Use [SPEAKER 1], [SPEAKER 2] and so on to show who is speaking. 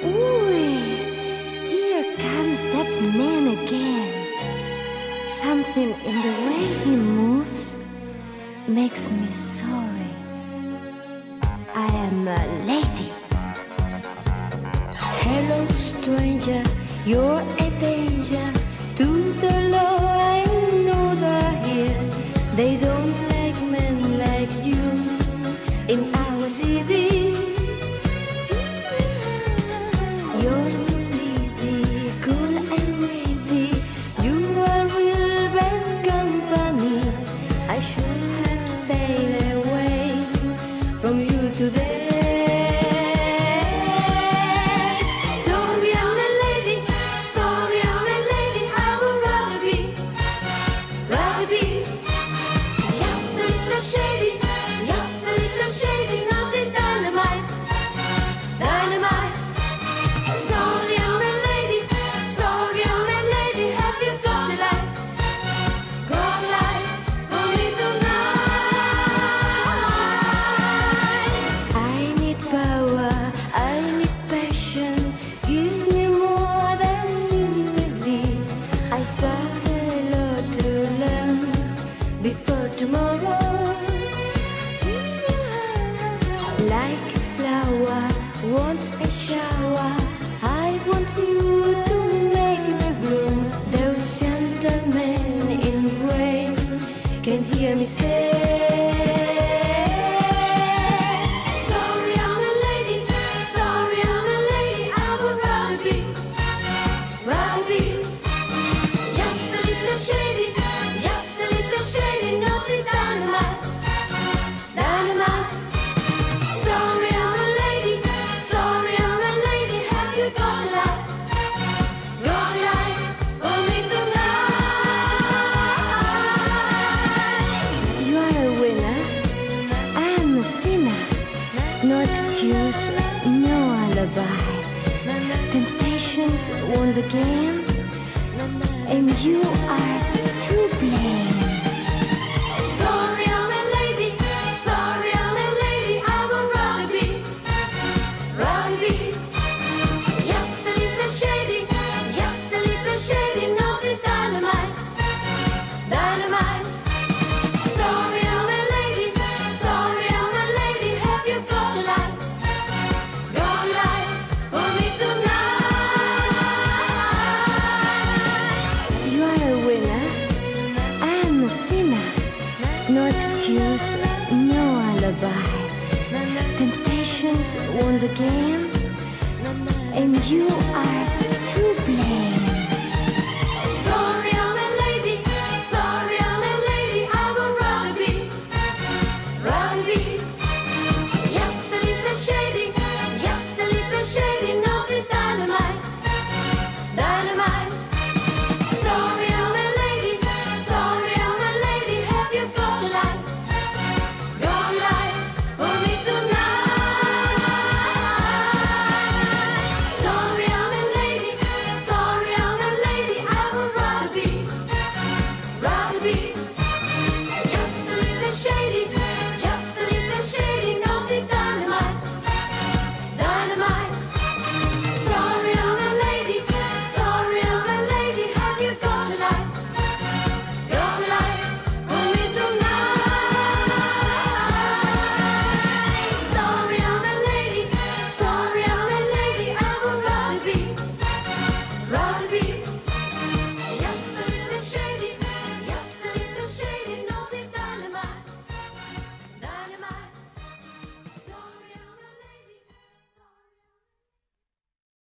[SPEAKER 1] Ooh, here comes that man again. Something in the way he moves makes me sorry. I am a lady. Hello, stranger, you're a danger to the law. I know they here. They don't like men like you. In like a flower, want a shower. I want you to make me bloom. Those gentlemen in rain can hear me say. won the game, and you are. the game, and you are.